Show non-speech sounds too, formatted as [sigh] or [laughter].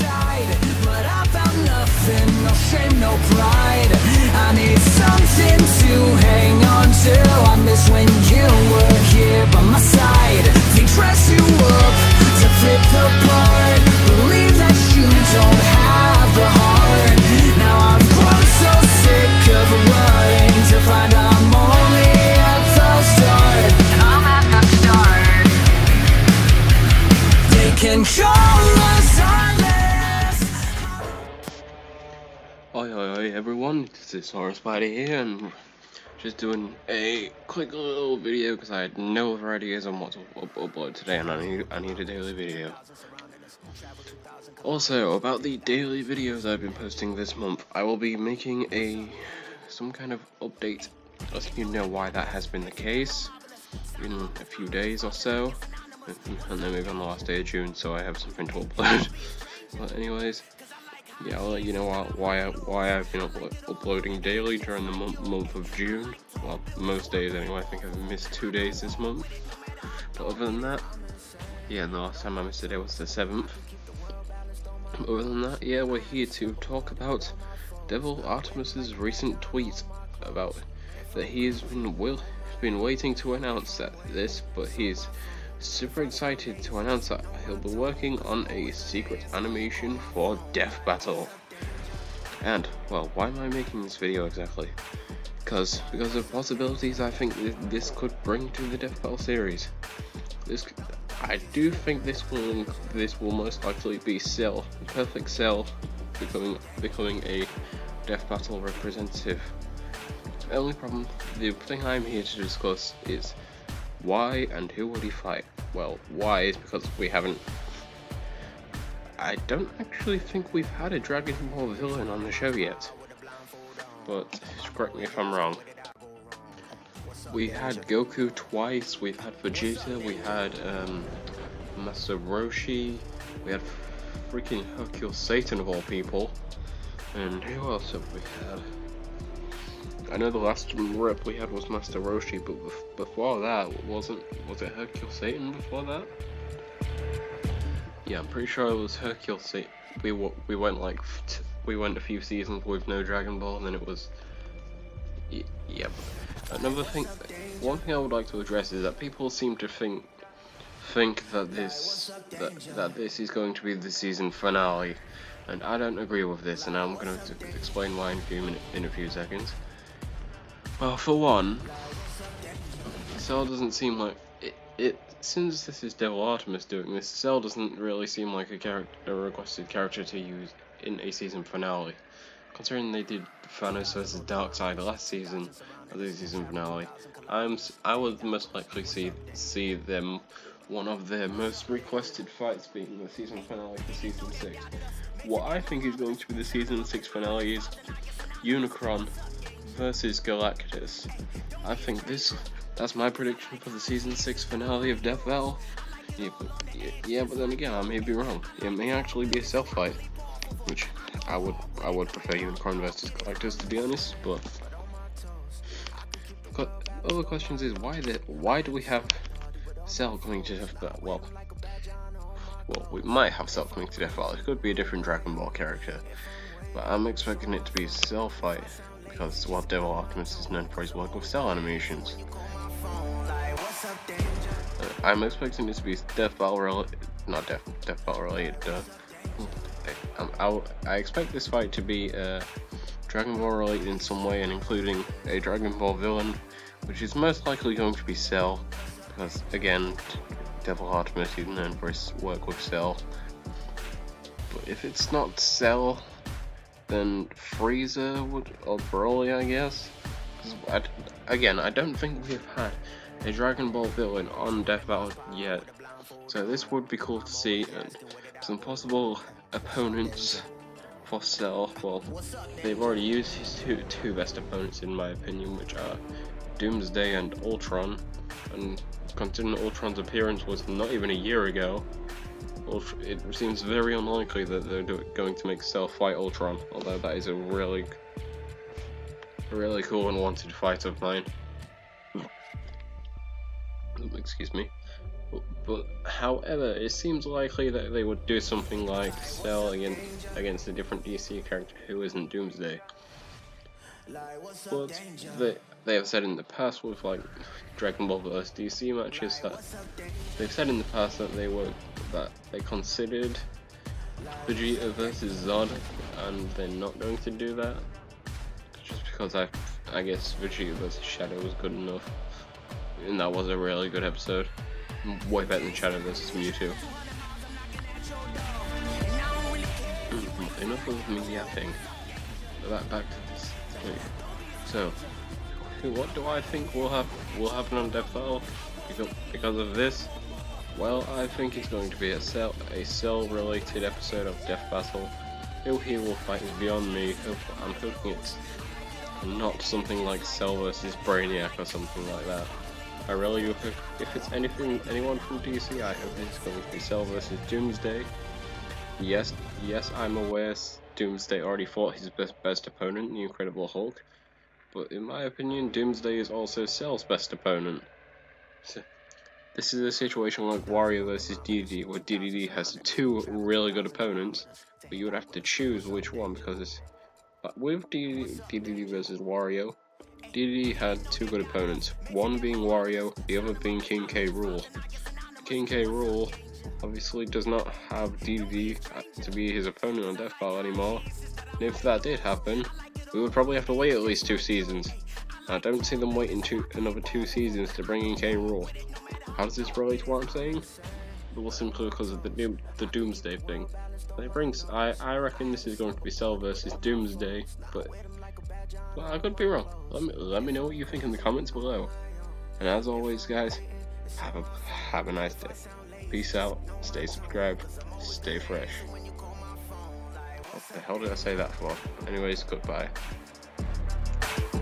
side, but I found nothing, no shame, no pride. I need something to hang on to. I miss when you were here everyone, this is Sora Spider here and just doing a quick little video because I had no other ideas on what to up- upload today and I need, I need a daily video. Also, about the daily videos I've been posting this month, I will be making a some kind of update letting you know why that has been the case in a few days or so. And then maybe on the last day of June so I have something to upload. [laughs] but anyways, yeah, I'll let you know why why, I've been uplo- uploading daily during the month, of June. Well, most days anyway. I think I've missed two days this month. But other than that, yeah, the last time I missed a day was the seventh. Other than that, yeah, we're here to talk about Devil Artemis's recent tweet about that he has been will been waiting to announce that this, but he's super excited to announce that he'll be working on a secret animation for Death Battle. And well, why am I making this video exactly? Because because of possibilities I think th- this could bring to the Death Battle series. This I do think this will this will most likely be Cell, Perfect Cell, becoming becoming a Death Battle representative. The only problem, the thing I'm here to discuss is why and who would he fight? Well, why is because we haven't. I don't actually think we've had a Dragon Ball villain on the show yet. But correct me if I'm wrong. We had Goku twice, we've had Vegeta, we had um, Master Roshi, we had freaking Hercule Satan of all people. And who else have we had? I know the last rep we had was Master Roshi, but bef- before that, wasn't was it Hercule Satan before that? Yeah, I'm pretty sure it was Hercule Satan. We we went like we went a few seasons with no Dragon Ball, and then it was. Y- yeah. Another thing, one thing I would like to address is that people seem to think think that this that, that this is going to be the season finale, and I don't agree with this, and I'm going to explain why in a few minute, in a few seconds. Well, for one, Cell doesn't seem like it. It since this is Devil Artemis doing this, Cell doesn't really seem like a character, a requested character to use in a season finale. Considering they did Thanos vs Darkseid last season, or the season finale, I'm I would most likely see see them one of their most requested fights being the season finale for season six. What I think is going to be the season six finale is Unicron versus Galactus. I think this that's my prediction for the season six finale of Death Battle. Yeah, but, yeah, but then again, I may be wrong. It may actually be a Cell fight, which I would I would prefer Unicron versus Galactus to be honest. But other questions is why the why do we have Cell coming to Death Battle? Well, well, we might have Cell coming to Death Battle. It could be a different Dragon Ball character, but I'm expecting it to be Cell fight because well, Devil Artemis is known for his work with Cell animations. Uh, I'm expecting this to be Death Battle related, not Death Death Battle related. I, um, I'll- I expect this fight to be uh, Dragon Ball related in some way, and including a Dragon Ball villain, which is most likely going to be Cell, because again, Devil Artemis is known for his work with Cell. But if it's not Cell, then Frieza would, or Broly, I guess. again, I don't think we've had a Dragon Ball villain on Death Battle yet, so this would be cool to see, and some possible opponents for Cell. Well, they've already used his two two best opponents in my opinion, which are Doomsday and Ultron, and considering Ultron's appearance was not even a year ago, it seems very unlikely that they're going to make Cell fight Ultron, although that is a really, really cool and wanted fight of mine. [coughs] Excuse me. But however, it seems likely that they would do something like Cell against against a different DC character who isn't Doomsday. But they they have said in the past with like Dragon Ball vs DC matches that they've said in the past that they were that they considered Vegeta versus Zod and they're not going to do that just because I I guess Vegeta vs Shadow was good enough and that was a really good episode way better than Shadow vs Mewtwo. [clears throat] Enough of me yapping. Back back to this thing. So, what do I think will have will happen on Death Battle because of this? Well, I think it's going to be a cell a cell related episode of Death Battle. Who he will fight is beyond me. I'm hoping it's not something like Cell versus Brainiac or something like that. I really hope if, if it's anything, anyone from DC, I hope it's going to be Cell versus Doomsday. Yes, yes, I'm aware Doomsday already fought his best best opponent, the Incredible Hulk, but in my opinion, Doomsday is also Cell's best opponent. [laughs] This is a situation like Wario versus DDD, where DDD has two really good opponents, but you would have to choose which one because it's, with DDD, DDD versus Wario, DDD had two good opponents, one being Wario, the other being King K. Rool. King K. Rool obviously does not have DDD to be his opponent on Death Battle anymore, and if that did happen, we would probably have to wait at least two seasons. I don't see them waiting two, another two seasons to bring in K. Rool. How does this relate to what I'm saying? Well, simply because of the Doom, the Doomsday thing. It brings. I I reckon this is going to be Cell versus Doomsday, but well, I could be wrong. Let me, let me know what you think in the comments below. And as always, guys, have a have a nice day. Peace out. Stay subscribed. Stay fresh. What the hell did I say that for? Anyways, goodbye.